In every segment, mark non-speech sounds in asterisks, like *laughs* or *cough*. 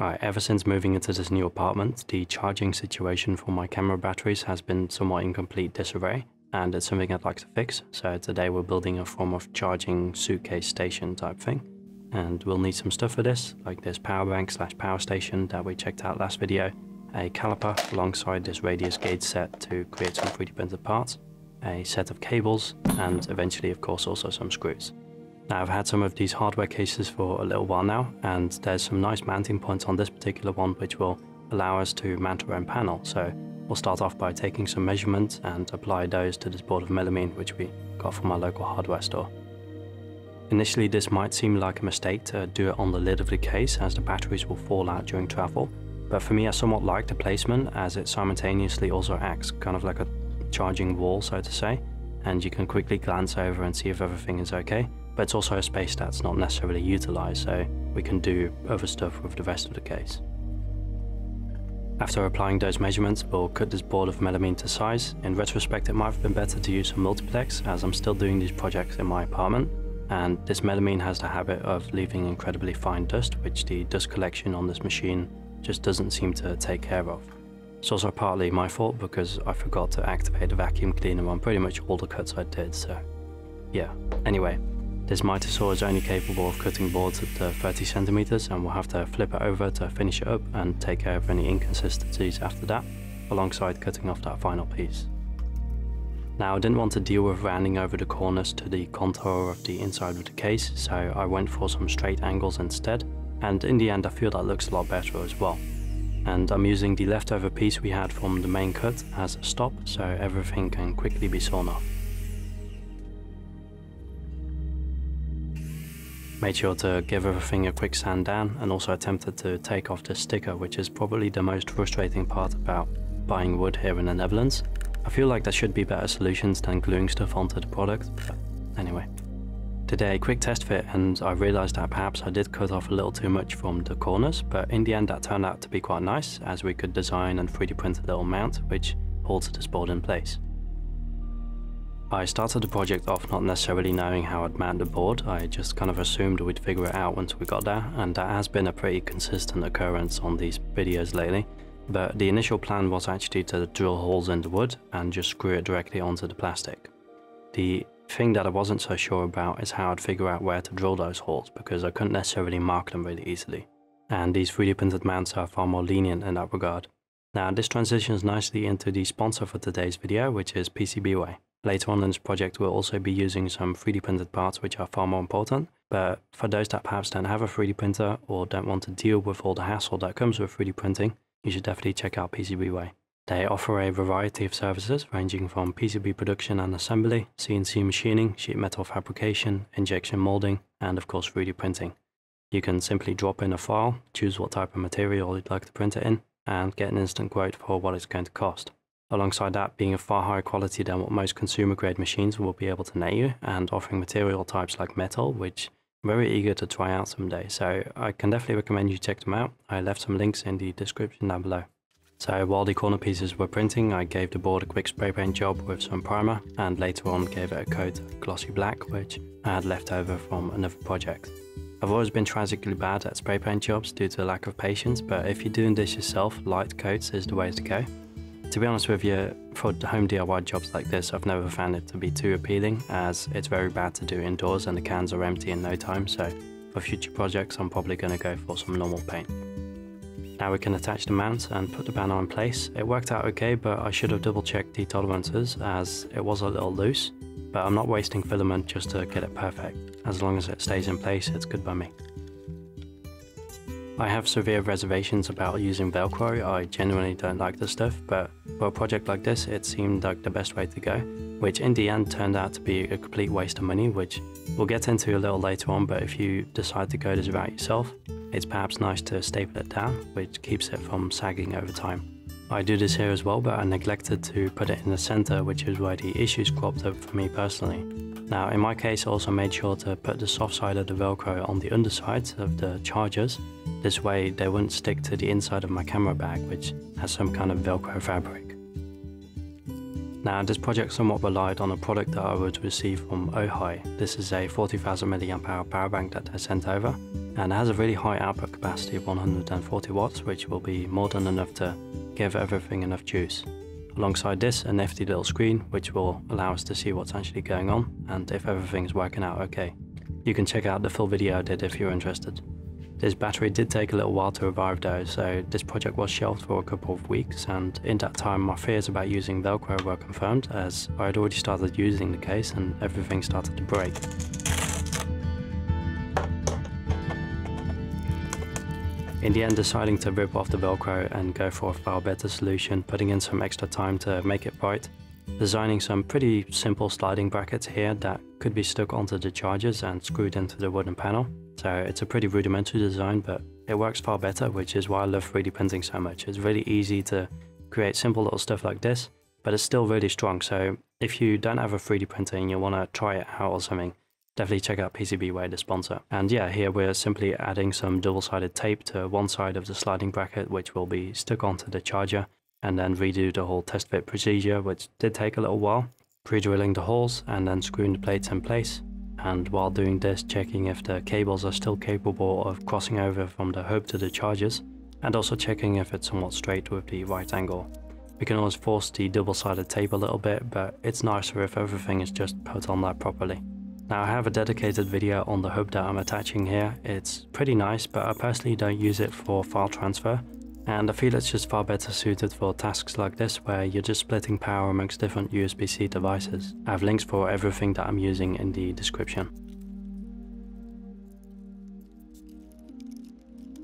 Ever since moving into this new apartment, the charging situation for my camera batteries has been somewhat in complete disarray, and it's something I'd like to fix. So today we're building a form of charging suitcase station type thing. And we'll need some stuff for this, like this power bank slash power station that we checked out last video, a caliper alongside this radius gauge set to create some 3D printed parts, a set of cables, and eventually of course also some screws. Now I've had some of these hardware cases for a little while now and there's some nice mounting points on this particular one which will allow us to mount our own panel. So we'll start off by taking some measurements and apply those to this board of melamine which we got from our local hardware store. Initially this might seem like a mistake to do it on the lid of the case as the batteries will fall out during travel, but for me I somewhat like the placement as it simultaneously also acts kind of like a charging wall so to say, and you can quickly glance over and see if everything is okay but it's also a space that's not necessarily utilized, so we can do other stuff with the rest of the case. After applying those measurements, we'll cut this board of melamine to size. In retrospect, it might have been better to use a multiplex as I'm still doing these projects in my apartment. And this melamine has the habit of leaving incredibly fine dust, which the dust collection on this machine just doesn't seem to take care of. It's also partly my fault because I forgot to activate the vacuum cleaner on pretty much all the cuts I did, so yeah. Anyway, this miter saw is only capable of cutting boards up to 30 centimeters and we'll have to flip it over to finish it up and take care of any inconsistencies after that, alongside cutting off that final piece. Now I didn't want to deal with rounding over the corners to the contour of the inside of the case, so I went for some straight angles instead, and in the end I feel that looks a lot better as well. And I'm using the leftover piece we had from the main cut as a stop, so everything can quickly be sawn off. Made sure to give everything a quick sand down and also attempted to take off the sticker which is probably the most frustrating part about buying wood here in the Netherlands. I feel like there should be better solutions than gluing stuff onto the product, but anyway. Today, quick test fit and I realised that perhaps I did cut off a little too much from the corners, but in the end that turned out to be quite nice as we could design and 3D print a little mount which holds this board in place. I started the project off not necessarily knowing how I'd mount the board, I just kind of assumed we'd figure it out once we got there, and that has been a pretty consistent occurrence on these videos lately. But the initial plan was actually to drill holes in the wood and just screw it directly onto the plastic. The thing that I wasn't so sure about is how I'd figure out where to drill those holes because I couldn't necessarily mark them really easily. And these 3D printed mounts are far more lenient in that regard. Now this transitions nicely into the sponsor for today's video which is PCBWay. Later on in this project, we'll also be using some 3D printed parts which are far more important. But for those that perhaps don't have a 3D printer or don't want to deal with all the hassle that comes with 3D printing, you should definitely check out PCBWay. They offer a variety of services ranging from PCB production and assembly, CNC machining, sheet metal fabrication, injection molding, and of course 3D printing. You can simply drop in a file, choose what type of material you'd like to print it in, and get an instant quote for what it's going to cost alongside that being a far higher quality than what most consumer grade machines will be able to nail you and offering material types like metal which I'm very eager to try out someday so I can definitely recommend you check them out. I left some links in the description down below. So while the corner pieces were printing I gave the board a quick spray paint job with some primer and later on gave it a coat of glossy black which I had left over from another project. I've always been tragically bad at spray paint jobs due to a lack of patience but if you're doing this yourself light coats is the way to go. To be honest with you, for home DIY jobs like this, I've never found it to be too appealing as it's very bad to do indoors and the cans are empty in no time, so for future projects I'm probably going to go for some normal paint. Now we can attach the mount and put the banner in place. It worked out okay, but I should have double checked the tolerances as it was a little loose, but I'm not wasting filament just to get it perfect. As long as it stays in place, it's good by me. I have severe reservations about using Velcro, I genuinely don't like the stuff, but for a project like this it seemed like the best way to go, which in the end turned out to be a complete waste of money, which we'll get into a little later on, but if you decide to go this route yourself, it's perhaps nice to staple it down, which keeps it from sagging over time. I do this here as well, but I neglected to put it in the center, which is where the issues cropped up for me personally. Now in my case I also made sure to put the soft side of the velcro on the underside of the chargers. This way they wouldn't stick to the inside of my camera bag which has some kind of velcro fabric. Now this project somewhat relied on a product that I would receive from Ohai. This is a 40,000 mAh power bank that I sent over and it has a really high output capacity of 140 watts which will be more than enough to give everything enough juice. Alongside this a nifty little screen which will allow us to see what's actually going on and if everything's working out okay. You can check out the full video I did if you're interested. This battery did take a little while to revive though, so this project was shelved for a couple of weeks and in that time my fears about using Velcro were confirmed as I had already started using the case and everything started to break. In the end deciding to rip off the velcro and go for a far better solution, putting in some extra time to make it right, designing some pretty simple sliding brackets here that could be stuck onto the chargers and screwed into the wooden panel. So it's a pretty rudimentary design but it works far better which is why I love 3D printing so much. It's really easy to create simple little stuff like this but it's still really strong so if you don't have a 3D printer and you want to try it out or something definitely check out PCBWay, the sponsor. And yeah, here we're simply adding some double-sided tape to one side of the sliding bracket, which will be stuck onto the charger, and then redo the whole test fit procedure, which did take a little while, pre-drilling the holes and then screwing the plates in place. And while doing this, checking if the cables are still capable of crossing over from the hub to the chargers, and also checking if it's somewhat straight with the right angle. We can always force the double-sided tape a little bit, but it's nicer if everything is just put on that properly. Now I have a dedicated video on the hub that I'm attaching here. It's pretty nice, but I personally don't use it for file transfer. And I feel it's just far better suited for tasks like this where you're just splitting power amongst different USB-C devices. I have links for everything that I'm using in the description.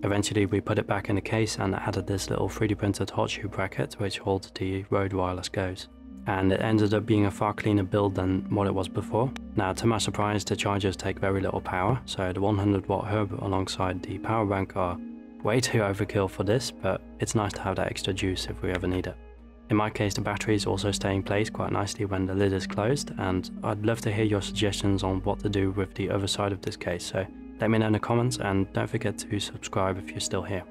Eventually we put it back in the case and added this little 3D printed hot shoe bracket which holds the Rode wireless goes and it ended up being a far cleaner build than what it was before. Now to my surprise the chargers take very little power, so the 100 watt hub alongside the power bank are way *laughs* too overkill for this, but it's nice to have that extra juice if we ever need it. In my case the batteries also stay in place quite nicely when the lid is closed and I'd love to hear your suggestions on what to do with the other side of this case so let me know in the comments and don't forget to subscribe if you're still here.